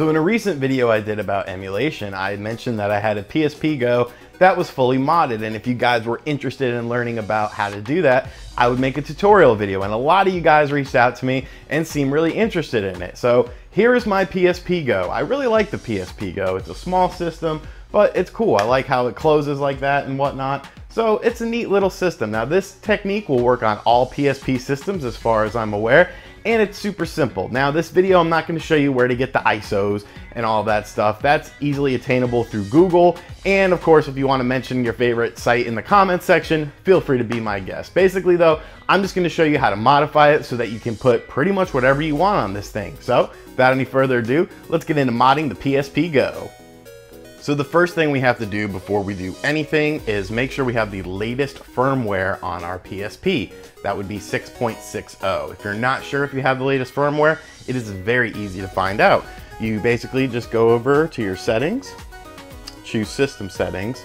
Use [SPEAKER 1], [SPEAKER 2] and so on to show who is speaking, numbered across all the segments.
[SPEAKER 1] So in a recent video I did about emulation, I mentioned that I had a PSP Go that was fully modded. And if you guys were interested in learning about how to do that, I would make a tutorial video. And a lot of you guys reached out to me and seemed really interested in it. So here is my PSP Go. I really like the PSP Go. It's a small system, but it's cool. I like how it closes like that and whatnot. So it's a neat little system. Now this technique will work on all PSP systems as far as I'm aware, and it's super simple. Now this video, I'm not gonna show you where to get the ISOs and all that stuff. That's easily attainable through Google. And of course, if you wanna mention your favorite site in the comments section, feel free to be my guest. Basically though, I'm just gonna show you how to modify it so that you can put pretty much whatever you want on this thing. So without any further ado, let's get into modding the PSP Go. So the first thing we have to do before we do anything is make sure we have the latest firmware on our PSP. That would be 6.60. If you're not sure if you have the latest firmware, it is very easy to find out. You basically just go over to your settings, choose system settings,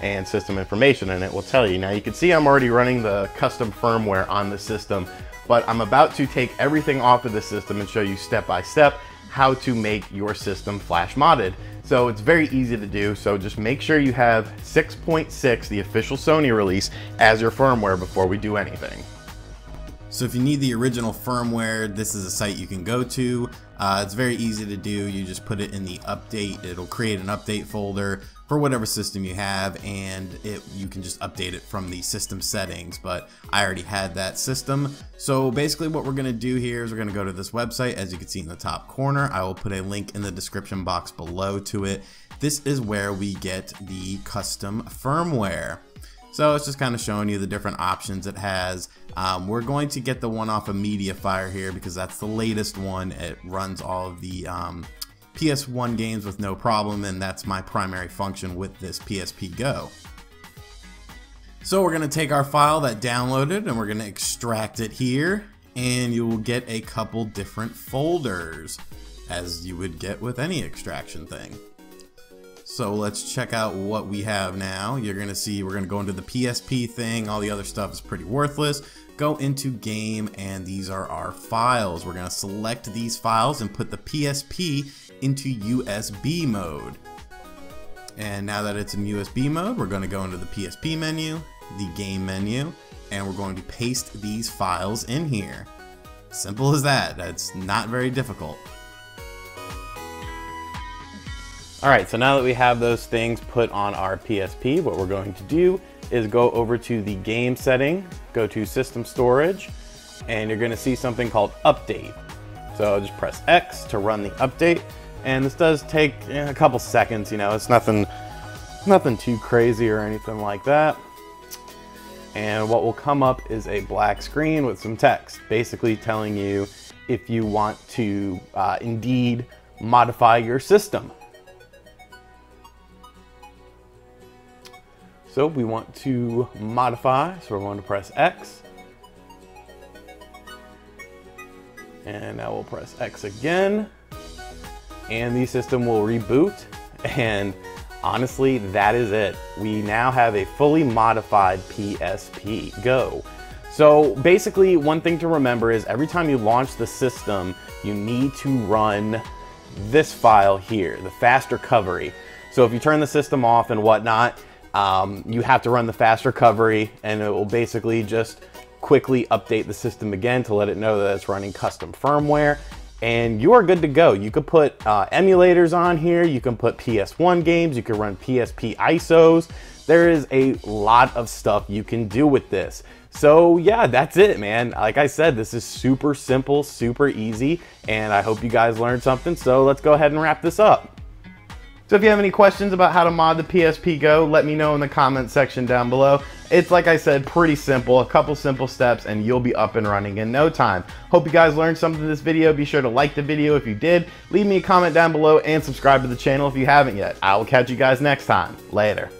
[SPEAKER 1] and system information and it will tell you. Now you can see I'm already running the custom firmware on the system, but I'm about to take everything off of the system and show you step by step how to make your system flash modded. So it's very easy to do. So just make sure you have 6.6, the official Sony release, as your firmware before we do anything.
[SPEAKER 2] So if you need the original firmware, this is a site you can go to. Uh, it's very easy to do. You just put it in the update. It'll create an update folder for whatever system you have and it you can just update it from the system settings but I already had that system so basically what we're gonna do here is we're gonna go to this website as you can see in the top corner I will put a link in the description box below to it this is where we get the custom firmware so it's just kind of showing you the different options it has. Um, we're going to get the one off of MediaFire here because that's the latest one. It runs all of the um, PS1 games with no problem and that's my primary function with this PSP Go. So we're going to take our file that downloaded and we're going to extract it here and you will get a couple different folders as you would get with any extraction thing. So let's check out what we have now. You're going to see we're going to go into the PSP thing. All the other stuff is pretty worthless. Go into game and these are our files. We're going to select these files and put the PSP into USB mode. And now that it's in USB mode, we're going to go into the PSP menu, the game menu, and we're going to paste these files in here. Simple as that. That's not very difficult.
[SPEAKER 1] All right, so now that we have those things put on our PSP, what we're going to do is go over to the game setting, go to system storage, and you're gonna see something called update. So just press X to run the update. And this does take a couple seconds, you know, it's nothing, nothing too crazy or anything like that. And what will come up is a black screen with some text, basically telling you if you want to uh, indeed modify your system. So we want to modify, so we're going to press X. And now we'll press X again and the system will reboot. And honestly, that is it. We now have a fully modified PSP Go. So basically, one thing to remember is every time you launch the system, you need to run this file here, the fast recovery. So if you turn the system off and whatnot, um, you have to run the fast recovery and it will basically just quickly update the system again to let it know that it's running custom firmware and you are good to go. You could put uh, emulators on here, you can put PS1 games, you can run PSP ISOs. There is a lot of stuff you can do with this. So yeah, that's it, man. Like I said, this is super simple, super easy, and I hope you guys learned something. So let's go ahead and wrap this up. So if you have any questions about how to mod the PSP Go, let me know in the comment section down below. It's like I said, pretty simple, a couple simple steps and you'll be up and running in no time. Hope you guys learned something in this video. Be sure to like the video if you did, leave me a comment down below and subscribe to the channel if you haven't yet. I will catch you guys next time. Later.